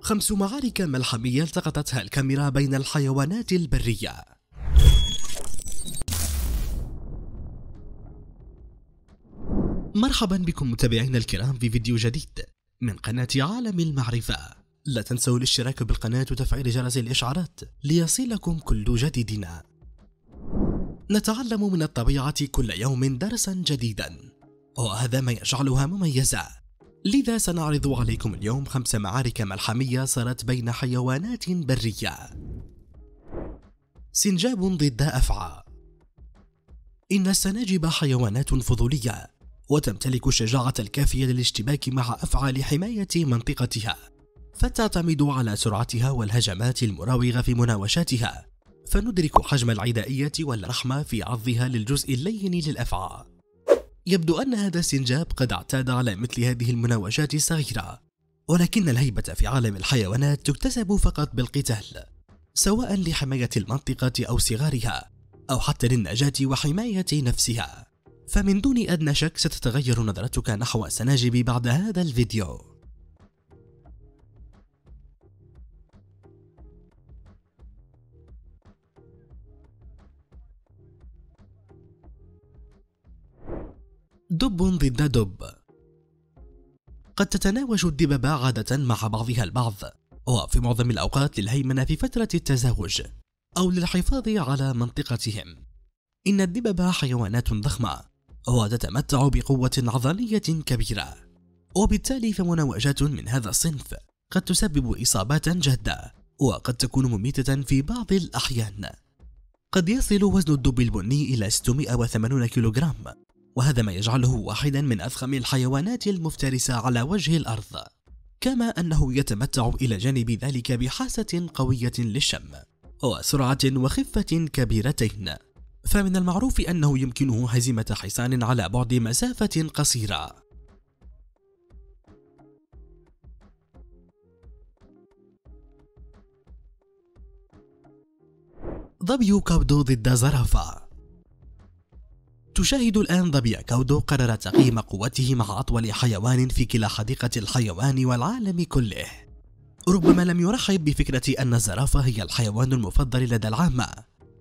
خمس معارك ملحمية التقطتها الكاميرا بين الحيوانات البرية. مرحبا بكم متابعينا الكرام في فيديو جديد من قناة عالم المعرفة. لا تنسوا الاشتراك بالقناة وتفعيل جرس الإشعارات ليصلكم كل جديدنا. نتعلم من الطبيعة كل يوم درسا جديدا. وهذا ما يجعلها مميزة. لذا سنعرض عليكم اليوم خمس معارك ملحمية صارت بين حيوانات برية. سنجاب ضد أفعى. إن السناجب حيوانات فضولية وتمتلك الشجاعة الكافية للاشتباك مع أفعى لحماية منطقتها فتعتمد على سرعتها والهجمات المراوغة في مناوشاتها فندرك حجم العدائية والرحمة في عضها للجزء اللين للأفعى. يبدو أن هذا السنجاب قد اعتاد على مثل هذه المناوشات الصغيرة ولكن الهيبة في عالم الحيوانات تكتسب فقط بالقتال سواء لحماية المنطقة أو صغارها أو حتى للنجاة وحماية نفسها. فمن دون أدنى شك ستتغير نظرتك نحو السناجب بعد هذا الفيديو. دب ضد دب. قد تتناوش الدببة عادة مع بعضها البعض وفي معظم الأوقات للهيمنة في فترة التزاوج أو للحفاظ على منطقتهم. إن الدببة حيوانات ضخمة وتتمتع بقوة عضلية كبيرة. وبالتالي فمناوشات من هذا الصنف. قد تسبب إصابات جادة وقد تكون مميتة في بعض الأحيان. قد يصل وزن الدب البني إلى 680 كيلوغرام. وهذا ما يجعله واحدا من أضخم الحيوانات المفترسة على وجه الأرض كما أنه يتمتع إلى جانب ذلك بحاسة قوية للشم وسرعة وخفة كبيرتين. فمن المعروف أنه يمكنه هزيمة حصان على بعد مسافة قصيرة. ظبي كابدو ضد زرافة. تشاهد الآن ظبي كاودو قرر تقييم قوته مع أطول حيوان في كلا حديقة الحيوان والعالم كله. ربما لم يرحب بفكرة أن الزرافة هي الحيوان المفضل لدى العامة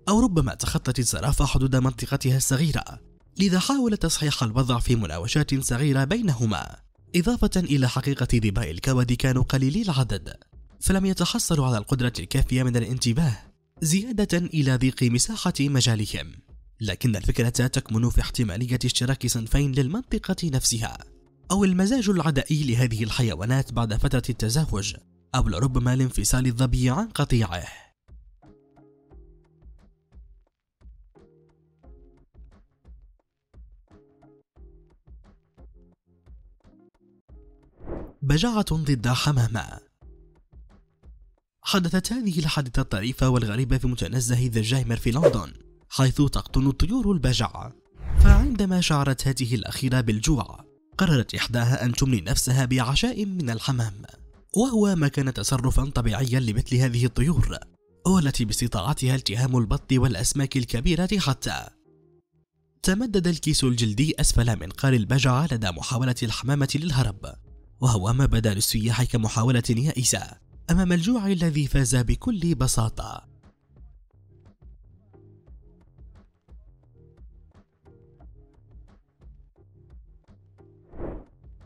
أو ربما تخطت الزرافة حدود منطقتها الصغيرة لذا حاول تصحيح الوضع في مناوشات صغيرة بينهما. إضافة إلى حقيقة ذباء الكود كانوا قليلي العدد فلم يتحصلوا على القدرة الكافية من الانتباه زيادة إلى ضيق مساحة مجالهم. لكن الفكرة تكمن في احتمالية اشتراك صنفين للمنطقة نفسها أو المزاج العدائي لهذه الحيوانات بعد فترة التزاوج أو لربما الانفصال الظبي عن قطيعه. بجعة ضد حمامة. حدثت هذه الحادثة الطريفة والغريبة في متنزه ذا جايمر في لندن. حيث تقطن الطيور البجعة فعندما شعرت هذه الأخيرة بالجوع قررت إحداها أن تملي نفسها بعشاء من الحمام. وهو ما كان تصرفا طبيعيا لمثل هذه الطيور والتي باستطاعتها التهام البط والأسماك الكبيرة حتى تمدد الكيس الجلدي أسفل منقار البجعة لدى محاولة الحمامة للهرب. وهو ما بدا للسياح كمحاولة يائسة أمام الجوع الذي فاز بكل بساطة.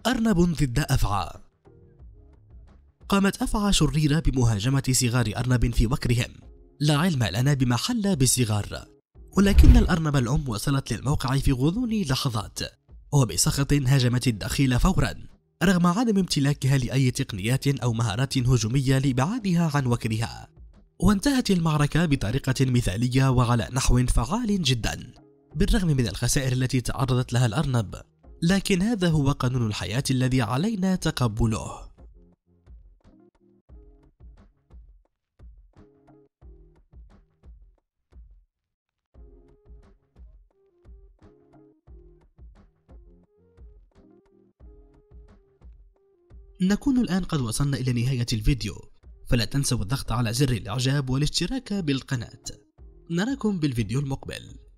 أرنب ضد أفعى. قامت أفعى شريرة بمهاجمة صغار أرنب في وكرهم. لا علم لنا بما حل بالصغار. ولكن الأرنب الأم وصلت للموقع في غضون لحظات وبسخط هاجمت الدخيل فورا رغم عدم امتلاكها لأي تقنيات أو مهارات هجومية لإبعادها عن وكرها. وانتهت المعركة بطريقة مثالية وعلى نحو فعال جدا بالرغم من الخسائر التي تعرضت لها الأرنب. لكن هذا هو قانون الحياة الذي علينا تقبله. نكون الآن قد وصلنا إلى نهاية الفيديو. فلا تنسوا الضغط على زر الإعجاب والاشتراك بالقناة. نراكم بالفيديو المقبل.